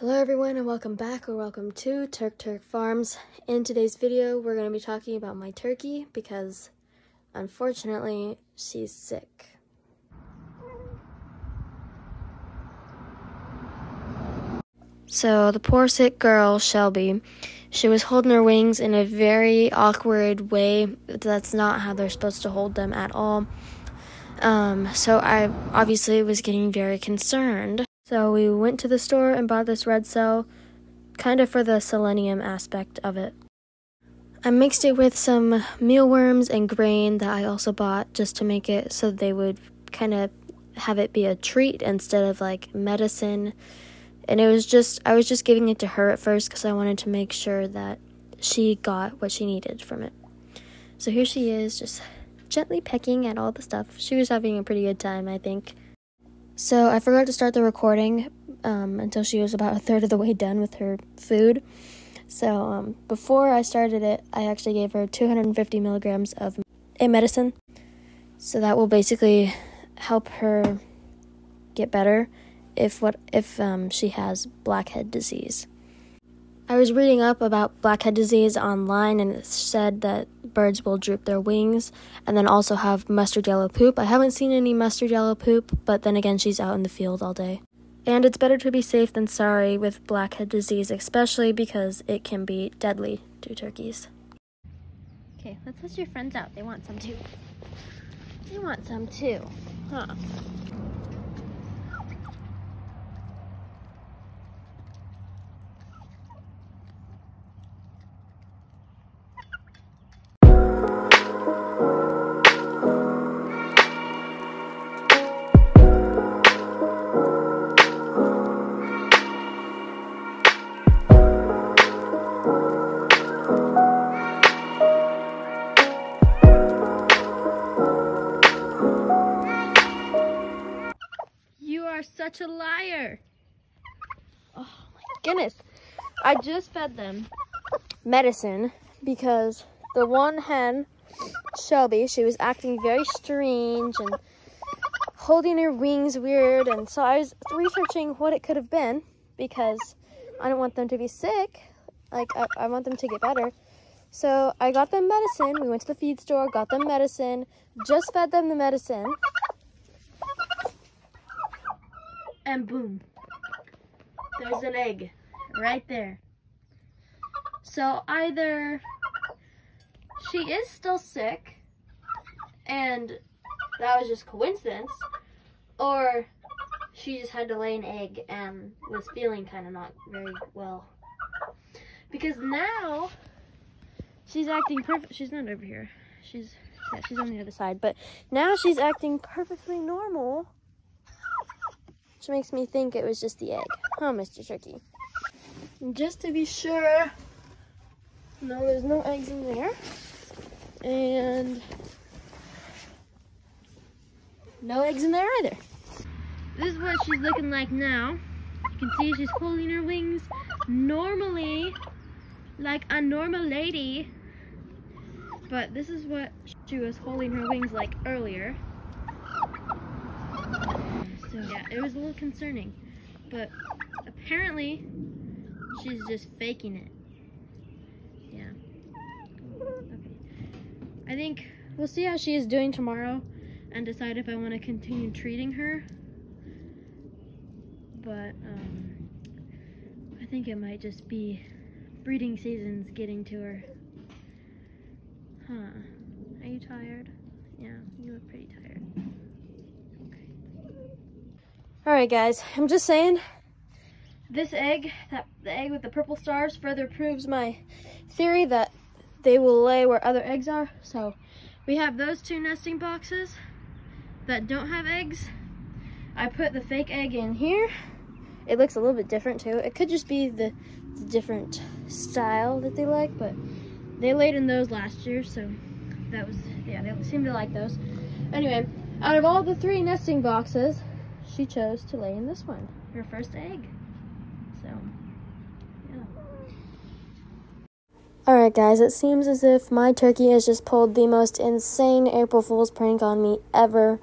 Hello everyone and welcome back or welcome to Turk Turk Farms. In today's video we're going to be talking about my turkey because unfortunately she's sick. So the poor sick girl, Shelby, she was holding her wings in a very awkward way. That's not how they're supposed to hold them at all. Um, so I obviously was getting very concerned. So we went to the store and bought this red cell, kind of for the selenium aspect of it. I mixed it with some mealworms and grain that I also bought just to make it so they would kind of have it be a treat instead of like medicine. And it was just, I was just giving it to her at first because I wanted to make sure that she got what she needed from it. So here she is, just gently pecking at all the stuff. She was having a pretty good time, I think. So I forgot to start the recording um, until she was about a third of the way done with her food. So um, before I started it, I actually gave her 250 milligrams of a medicine. So that will basically help her get better if what if um, she has blackhead disease. I was reading up about blackhead disease online and it said that birds will droop their wings and then also have mustard yellow poop. I haven't seen any mustard yellow poop, but then again, she's out in the field all day. And it's better to be safe than sorry with blackhead disease, especially because it can be deadly to turkeys. Okay, let's let your friends out. They want some too. They want some too, huh? Are such a liar. Oh my goodness. I just fed them medicine because the one hen, Shelby, she was acting very strange and holding her wings weird. And so I was researching what it could have been because I don't want them to be sick. Like, I, I want them to get better. So I got them medicine. We went to the feed store, got them medicine, just fed them the medicine. and boom, there's an egg right there. So either she is still sick and that was just coincidence, or she just had to lay an egg and was feeling kind of not very well. Because now she's acting perfect. She's not over here. She's yeah, she's on the other side. But now she's acting perfectly normal which makes me think it was just the egg. Huh, Mr. Turkey? just to be sure, no, there's no eggs in there. And no eggs in there either. This is what she's looking like now. You can see she's holding her wings normally, like a normal lady. But this is what she was holding her wings like earlier. So yeah, it was a little concerning. But apparently, she's just faking it. Yeah. Okay. I think we'll see how she is doing tomorrow and decide if I want to continue treating her. But um, I think it might just be breeding seasons getting to her. Huh. Are you tired? Yeah, you look pretty tired. All right, guys, I'm just saying, this egg, that the egg with the purple stars, further proves my theory that they will lay where other eggs are. So we have those two nesting boxes that don't have eggs. I put the fake egg in here. It looks a little bit different too. It could just be the, the different style that they like, but they laid in those last year, so that was, yeah, they seem to like those. Anyway, out of all the three nesting boxes, she chose to lay in this one, her first egg. So, yeah. Alright guys, it seems as if my turkey has just pulled the most insane April Fool's prank on me ever.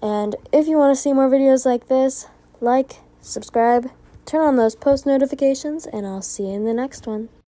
And if you want to see more videos like this, like, subscribe, turn on those post notifications, and I'll see you in the next one.